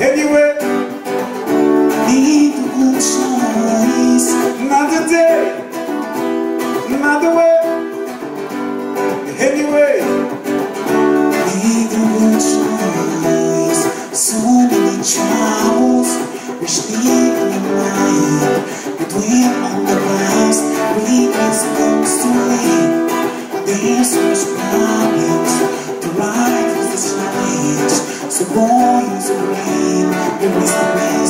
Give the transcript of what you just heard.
anywhere. Need a good choice, another day, another way. Anyway, need a choice. So many troubles, which need. rain, in the rain.